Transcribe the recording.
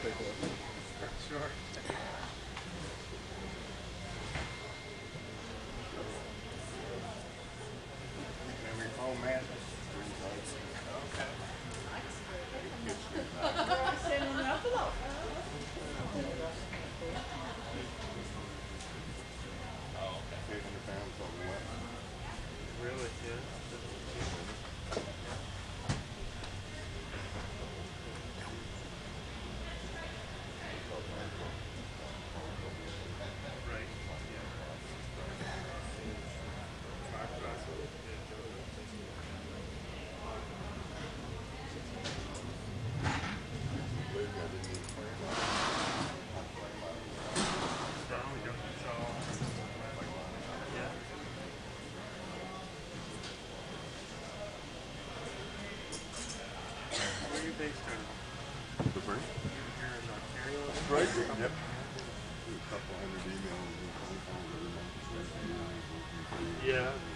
Sure. Memory foam mattress. Where are you based out of? The first? Here in Ontario? Right, yep. A couple hundred emails and phone calls every month. so it's really working for you. Yeah.